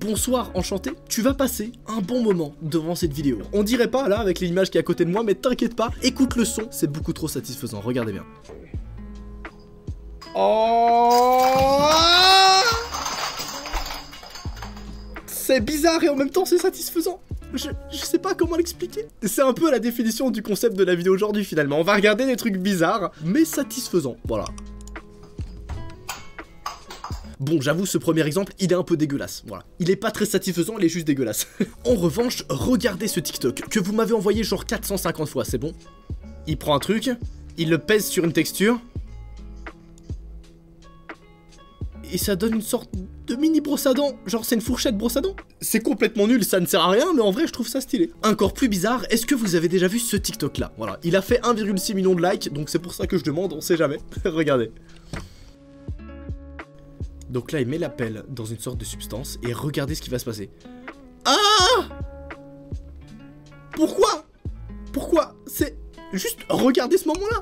bonsoir enchanté, tu vas passer un bon moment devant cette vidéo. On dirait pas là avec l'image qui est à côté de moi, mais t'inquiète pas, écoute le son, c'est beaucoup trop satisfaisant, regardez bien. Oh C'est bizarre et en même temps c'est satisfaisant. Je, je, sais pas comment l'expliquer. C'est un peu la définition du concept de la vidéo aujourd'hui finalement. On va regarder des trucs bizarres, mais satisfaisants. Voilà. Bon, j'avoue, ce premier exemple, il est un peu dégueulasse. Voilà. Il est pas très satisfaisant, il est juste dégueulasse. en revanche, regardez ce TikTok que vous m'avez envoyé genre 450 fois, c'est bon Il prend un truc, il le pèse sur une texture. Et ça donne une sorte de mini brosse à dents. Genre, c'est une fourchette brosse à dents. C'est complètement nul, ça ne sert à rien, mais en vrai, je trouve ça stylé. Encore plus bizarre, est-ce que vous avez déjà vu ce TikTok là Voilà, il a fait 1,6 million de likes, donc c'est pour ça que je demande, on sait jamais. Regardez. Donc là, il met la pelle dans une sorte de substance et regardez ce qui va se passer. Ah Pourquoi Pourquoi C'est juste regardez ce moment-là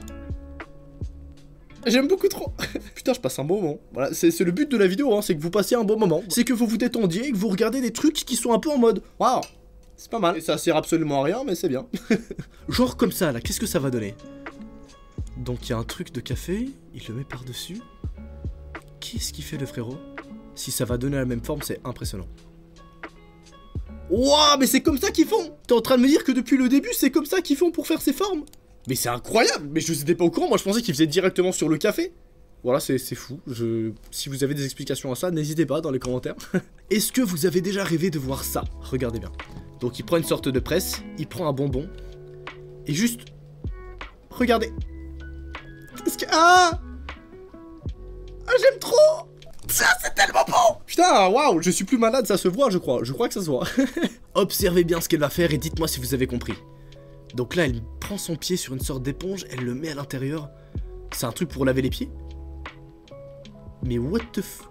J'aime beaucoup trop. Putain, je passe un bon moment. Voilà, c'est le but de la vidéo, hein, c'est que vous passiez un bon moment. C'est que vous vous détendiez et que vous regardez des trucs qui sont un peu en mode Waouh C'est pas mal. Ça sert absolument à rien, mais c'est bien. Genre comme ça, là, qu'est-ce que ça va donner? Donc il y a un truc de café, il le met par-dessus. Qu'est-ce qu'il fait le frérot? Si ça va donner la même forme, c'est impressionnant. Wouah, mais c'est comme ça qu'ils font T'es en train de me dire que depuis le début, c'est comme ça qu'ils font pour faire ces formes Mais c'est incroyable Mais je n'étais pas au courant, moi je pensais qu'ils faisaient directement sur le café voilà, c'est fou. Si vous avez des explications à ça, n'hésitez pas dans les commentaires. Est-ce que vous avez déjà rêvé de voir ça? Regardez bien. Donc il prend une sorte de presse, il prend un bonbon, et juste... Regardez. Qu'est-ce que... Ah ah, j'aime trop Ça, c'est tellement bon Putain, waouh, je suis plus malade, ça se voit, je crois. Je crois que ça se voit. Observez bien ce qu'elle va faire et dites-moi si vous avez compris. Donc là, elle prend son pied sur une sorte d'éponge, elle le met à l'intérieur. C'est un truc pour laver les pieds? Mais what the f...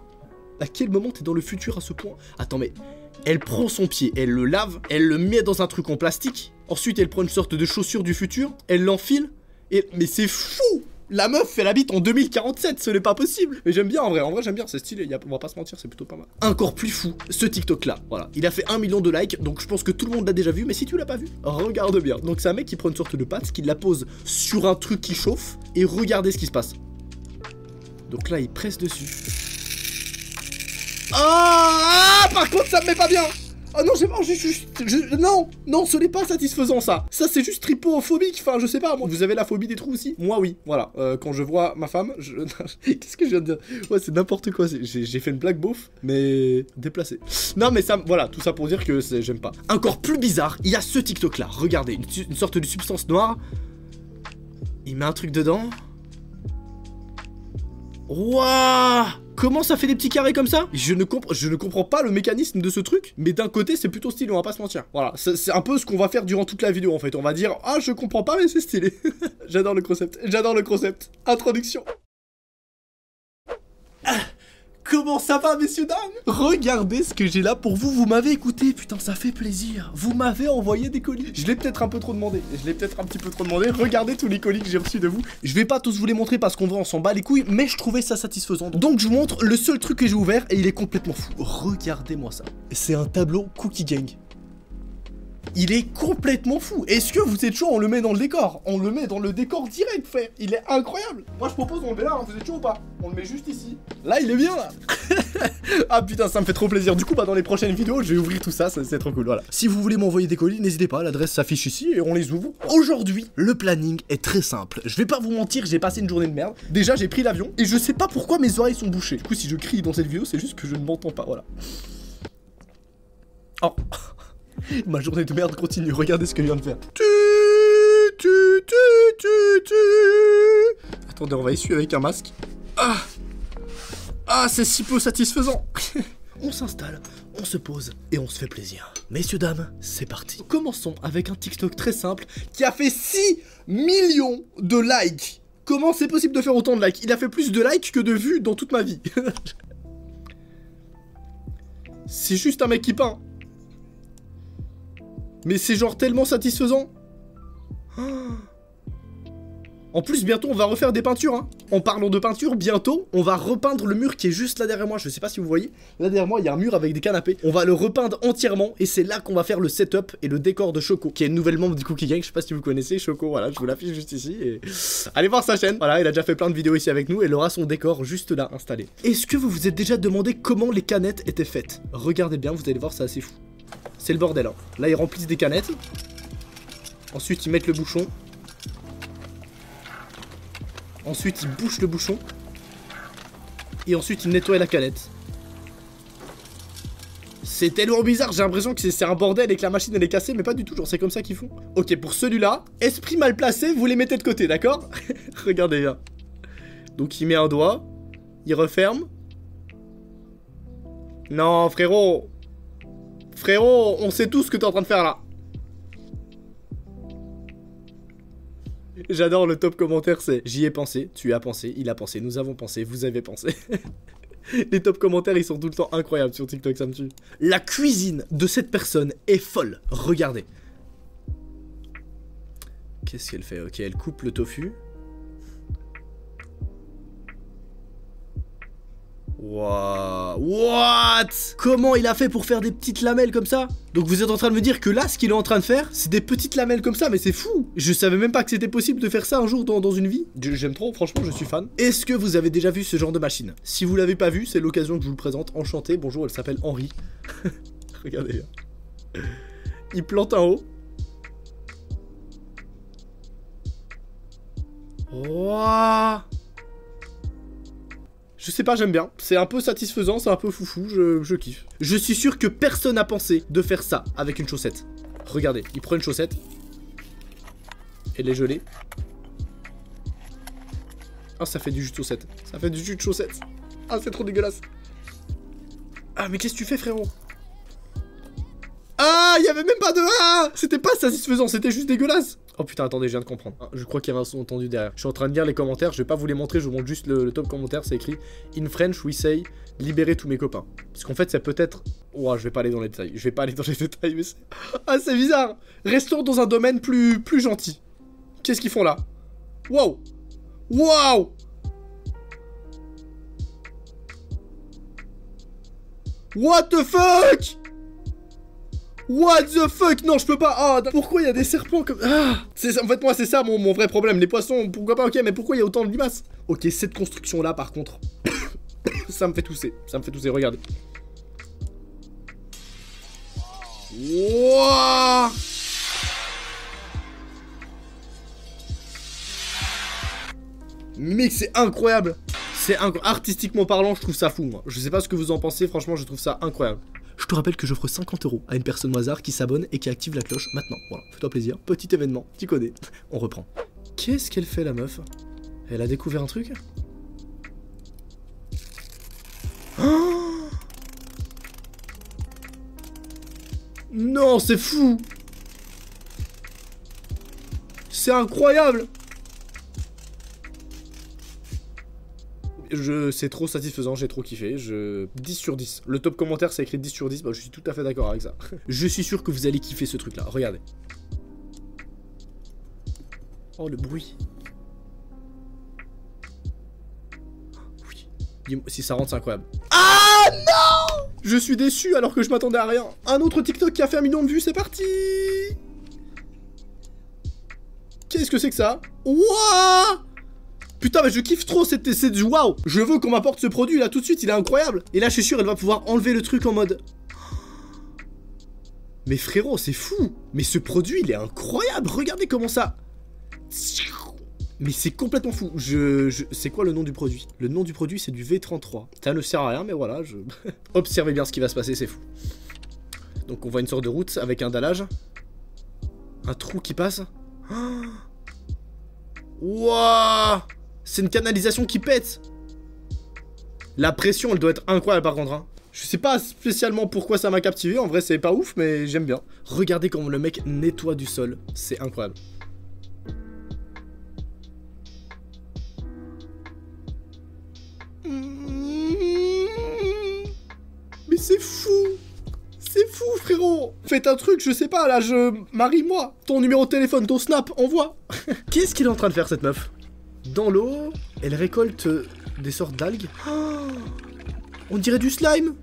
À quel moment t'es dans le futur à ce point? Attends, mais... Elle prend son pied, elle le lave, elle le met dans un truc en plastique. Ensuite, elle prend une sorte de chaussure du futur, elle l'enfile. Et... Mais c'est fou la meuf, elle habite en 2047, ce n'est pas possible. Mais j'aime bien en vrai, en vrai j'aime bien, c'est stylé, on va pas se mentir, c'est plutôt pas mal. Encore plus fou, ce TikTok là, voilà. Il a fait un million de likes, donc je pense que tout le monde l'a déjà vu, mais si tu l'as pas vu, regarde bien. Donc c'est un mec qui prend une sorte de pâte, qui la pose sur un truc qui chauffe, et regardez ce qui se passe. Donc là, il presse dessus. Ah, ah Par contre, ça me met pas bien Oh non, j'ai mangé juste. non, non, ce n'est pas satisfaisant ça. Ça, c'est juste tripophobique. Enfin, je sais pas. Vous avez la phobie des trous aussi? Moi, oui. Voilà. Euh, quand je vois ma femme, je... qu'est-ce que je viens de dire? Ouais, c'est n'importe quoi. J'ai fait une blague beauf, mais déplacée. Non, mais ça, voilà, tout ça pour dire que j'aime pas. Encore plus bizarre, il y a ce TikTok là. Regardez, une, une sorte de substance noire. Il met un truc dedans. Waouh Comment ça fait des petits carrés comme ça je ne, je ne comprends pas le mécanisme de ce truc, mais d'un côté c'est plutôt stylé, on va pas se mentir. Voilà, c'est un peu ce qu'on va faire durant toute la vidéo en fait. On va dire, ah je comprends pas mais c'est stylé. j'adore le concept, j'adore le concept. Introduction. Comment ça va, messieurs, dames? Regardez ce que j'ai là pour vous. Vous m'avez écouté, putain, ça fait plaisir. Vous m'avez envoyé des colis. Je l'ai peut-être un peu trop demandé. Je l'ai peut-être un petit peu trop demandé. Regardez tous les colis que j'ai reçus de vous. Je vais pas tous vous les montrer parce qu'on va, on s'en bat les couilles, mais je trouvais ça satisfaisant. Donc je vous montre le seul truc que j'ai ouvert et il est complètement fou. Regardez-moi ça. C'est un tableau Cookie Gang il est complètement fou. Est-ce que vous êtes chaud On le met dans le décor? On le met dans le décor direct, frère. Il est incroyable. Moi, je propose on le met là. Hein. Vous êtes chaud ou pas? On le met juste ici. Là, il est bien, là. ah putain, ça me fait trop plaisir. Du coup, bah, dans les prochaines vidéos, je vais ouvrir tout ça. C'est trop cool. Voilà. Si vous voulez m'envoyer des colis, n'hésitez pas. L'adresse s'affiche ici et on les ouvre. Aujourd'hui, le planning est très simple. Je vais pas vous mentir, j'ai passé une journée de merde. Déjà, j'ai pris l'avion et je sais pas pourquoi mes oreilles sont bouchées. Du coup, si je crie dans cette vidéo, c'est juste que je ne m'entends pas. Voilà. Oh. Ma journée de merde continue, regardez ce que je viens de faire. Attendez, on va essuyer avec un masque. Ah Ah, c'est si peu satisfaisant On s'installe, on se pose et on se fait plaisir. Messieurs, dames, c'est parti. Commençons avec un TikTok très simple qui a fait 6 millions de likes. Comment c'est possible de faire autant de likes? Il a fait plus de likes que de vues dans toute ma vie. c'est juste un mec qui peint. Mais c'est genre tellement satisfaisant. En plus, bientôt, on va refaire des peintures. Hein. En parlant de peinture, bientôt, on va repeindre le mur qui est juste là derrière moi. Je sais pas si vous voyez. Là derrière moi, il y a un mur avec des canapés. On va le repeindre entièrement et c'est là qu'on va faire le setup et le décor de Choco, qui est le nouvel membre du Cookie Gang. Je sais pas si vous connaissez Choco. Voilà, je vous l'affiche juste ici. Allez voir sa chaîne. Voilà, il a déjà fait plein de vidéos ici avec nous et il aura son décor juste là installé. Est-ce que vous vous êtes déjà demandé comment les canettes étaient faites? Regardez bien, vous allez voir, c'est assez fou. C'est le bordel. Hein. Là, ils remplissent des canettes. Ensuite, ils mettent le bouchon. Ensuite, ils bouchent le bouchon. Et ensuite, ils nettoient la canette. C'est tellement bizarre, j'ai l'impression que c'est un bordel et que la machine elle est cassée, mais pas du tout, genre c'est comme ça qu'ils font. Ok, pour celui-là, esprit mal placé, vous les mettez de côté, d'accord? Regardez bien. Donc il met un doigt, il referme. Non, frérot Frérot, on sait tout ce que t'es en train de faire là. J'adore le top commentaire, c'est J'y ai pensé, tu as pensé, il a pensé, nous avons pensé, vous avez pensé. Les top commentaires, ils sont tout le temps incroyables sur TikTok, ça me tue. La cuisine de cette personne est folle. Regardez. Qu'est-ce qu'elle fait? Ok, elle coupe le tofu. What? Comment il a fait pour faire des petites lamelles comme ça? Donc vous êtes en train de me dire que là, ce qu'il est en train de faire, c'est des petites lamelles comme ça, mais c'est fou Je savais même pas que c'était possible de faire ça un jour dans, une vie. J'aime trop, franchement, je suis fan. Est-ce que vous avez déjà vu ce genre de machine? Si vous l'avez pas vu, c'est l'occasion que je vous le présente. Enchanté, bonjour, elle s'appelle Henri. Regardez. Il plante en haut. Wouah je sais pas, j'aime bien. C'est un peu satisfaisant, c'est un peu foufou, je, kiffe. Je suis sûr que personne n'a pensé de faire ça avec une chaussette. Regardez, il prend une chaussette. Et les geler. Ah, ça fait du jus de chaussette. Ça fait du jus de chaussette. Ah, c'est trop dégueulasse. Ah, mais qu'est-ce que tu fais, frérot? Ah, il y avait même pas de Ah C'était pas satisfaisant, c'était juste dégueulasse. Oh putain, attendez, je viens de comprendre. Ah, je crois qu'il y avait un son entendu derrière. Je suis en train de lire les commentaires, je vais pas vous les montrer, je vous montre juste le, top commentaire, c'est écrit In French, we say libérer tous mes copains. Parce qu'en fait, c'est peut-être. Ouah, je vais pas aller dans les détails. Je vais pas aller dans les détails, mais c'est. Ah, c'est bizarre Restons dans un domaine plus, plus gentil. Qu'est-ce qu'ils font là? Wow Wow What the fuck What the fuck? Non, je peux pas. Ah, pourquoi il y a des serpents comme. Ah En fait, moi, c'est ça mon, vrai problème. Les poissons, pourquoi pas, ok, mais pourquoi il y a autant de limaces? Ok, cette construction-là, par contre, ça me fait tousser. Ça me fait tousser, regardez. Wouah Mec, c'est incroyable C'est artistiquement parlant, je trouve ça fou. Je sais pas ce que vous en pensez, franchement, je trouve ça incroyable. Je te rappelle que j'offre 50 euros à une personne au hasard qui s'abonne et qui active la cloche maintenant. Voilà, fais-toi plaisir. Petit événement, tu connais. On reprend. Qu'est-ce qu'elle fait la meuf? Elle a découvert un truc? Non, c'est fou C'est incroyable je, c'est trop satisfaisant, j'ai trop kiffé. Je... 10 sur 10. Le top commentaire, c'est écrit 10 sur 10. Bah, je suis tout à fait d'accord avec ça. je suis sûr que vous allez kiffer ce truc-là. Regardez. Oh, le bruit. Oui. Si ça rentre, c'est incroyable. Ah non Je suis déçu alors que je m'attendais à rien. Un autre TikTok qui a fait un million de vues, c'est parti Qu'est-ce que c'est que ça? Wouah Putain, mais je kiffe trop cette, du waouh Je veux qu'on m'apporte ce produit là tout de suite, il est incroyable Et là, je suis sûr, elle va pouvoir enlever le truc en mode... Mais frérot, c'est fou Mais ce produit, il est incroyable Regardez comment ça... Mais c'est complètement fou. Je, C'est quoi le nom du produit? Le nom du produit, c'est du V33. Ça ne sert à rien, mais voilà, je... Observez bien ce qui va se passer, c'est fou. Donc on voit une sorte de route avec un dallage. Un trou qui passe. Wouah c'est une canalisation qui pète La pression, elle doit être incroyable par contre. Hein. Je sais pas spécialement pourquoi ça m'a captivé, en vrai c'est pas ouf, mais j'aime bien. Regardez comment le mec nettoie du sol, c'est incroyable. Mais c'est fou C'est fou frérot Faites un truc, je sais pas, là je... Marie-moi Ton numéro de téléphone, ton snap, envoie Qu'est-ce qu'il est en train de faire cette meuf? Dans l'eau. Elle récolte des sortes d'algues. Oh, on dirait du slime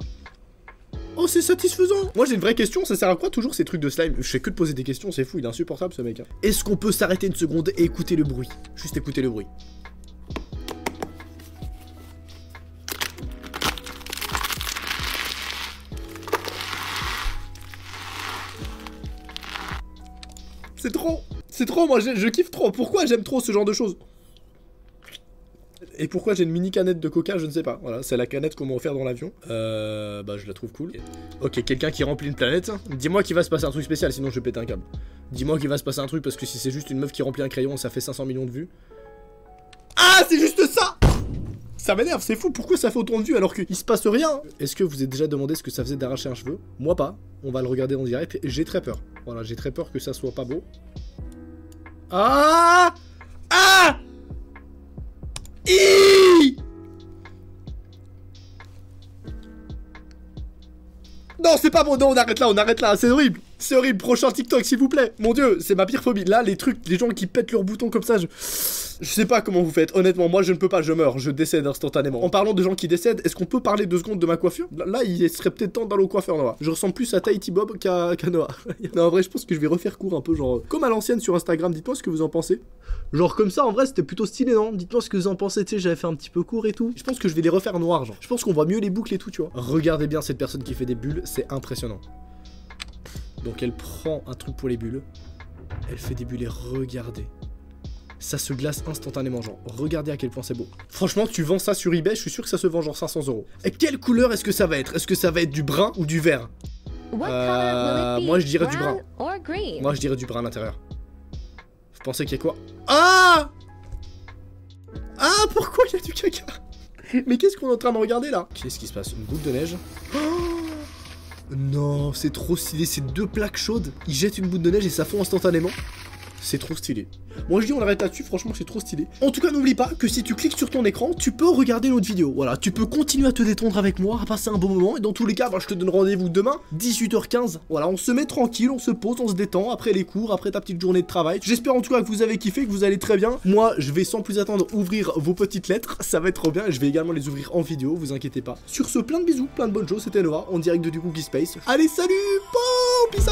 Oh, c'est satisfaisant Moi, j'ai une vraie question, ça sert à quoi toujours ces trucs de slime? Je fais que de poser des questions, c'est fou, il est insupportable ce mec. hein. Est-ce qu'on peut s'arrêter une seconde et écouter le bruit? Juste écouter le bruit. C'est trop C'est trop, moi je, je kiffe trop. Pourquoi j'aime trop ce genre de choses? Et pourquoi j'ai une mini canette de coca, je ne sais pas. Voilà, c'est la canette qu'on m'a offert dans l'avion. Euh, bah je la trouve cool. Ok, quelqu'un qui remplit une planète. Dis-moi qu'il va se passer un truc spécial, sinon je vais péter un câble. Dis-moi qu'il va se passer un truc, parce que si c'est juste une meuf qui remplit un crayon, ça fait 500 millions de vues. Ah, c'est juste ça Ça m'énerve, c'est fou, pourquoi ça fait autant de vues alors qu'il se passe rien? Est-ce que vous avez déjà demandé ce que ça faisait d'arracher un cheveu? Moi pas, on va le regarder en direct, j'ai très peur. Voilà, j'ai très peur que ça soit pas beau. Ah Ah Non, c'est pas bon, non, on arrête là, on arrête là, c'est horrible. C'est horrible, prochain TikTok, s'il vous plaît. Mon dieu, c'est ma pire phobie. Là, les trucs, les gens qui pètent leurs boutons comme ça, je... Je sais pas comment vous faites, honnêtement, moi je ne peux pas, je meurs, je décède instantanément. En parlant de gens qui décèdent, est-ce qu'on peut parler deux secondes de ma coiffure? Là, il serait peut-être temps d'aller au coiffeur Noah. Je ressemble plus à Tahiti Bob qu'à qu'à Noah. non, en vrai, je pense que je vais refaire court un peu, genre, comme à l'ancienne sur Instagram, dites-moi ce que vous en pensez. Genre comme ça, en vrai, c'était plutôt stylé, non? Dites-moi ce que vous en pensez, tu sais, j'avais fait un petit peu court et tout. Je pense que je vais les refaire noirs, genre. Je pense qu'on voit mieux les boucles et tout, tu vois. Regardez bien cette personne qui fait des bulles, c'est impressionnant. Donc elle prend un truc pour les bulles, elle fait des bulles et regardez. Ça se glace instantanément, genre. Regardez à quel point c'est beau. Franchement, tu vends ça sur eBay, je suis sûr que ça se vend genre 500 euros. Et quelle couleur est-ce que ça va être? Est-ce que ça va être du brun ou du vert? Euh, moi, je dirais du brun. Moi je dirais du brun à l'intérieur. Vous pensez qu'il y a quoi? Ah Ah pourquoi il y a du caca? Mais qu'est-ce qu'on est en train de regarder là? Qu'est-ce qui se passe? Une goutte de neige Oh Non, c'est trop stylé, c'est deux plaques chaudes. Ils jettent une boule de neige et ça fond instantanément. C'est trop stylé. Moi je dis on arrête là-dessus, franchement c'est trop stylé. En tout cas n'oublie pas que si tu cliques sur ton écran, tu peux regarder notre vidéo. Voilà, tu peux continuer à te détendre avec moi, à passer un bon moment. Et dans tous les cas, bah, je te donne rendez-vous demain, 18h15. Voilà, on se met tranquille, on se pose, on se détend après les cours, après ta petite journée de travail. J'espère en tout cas que vous avez kiffé, que vous allez très bien. Moi je vais sans plus attendre ouvrir vos petites lettres, ça va être trop bien. Je vais également les ouvrir en vidéo, vous inquiétez pas. Sur ce, plein de bisous, plein de bonnes choses, c'était Noah, en direct de du Cookie Space. Allez salut, bye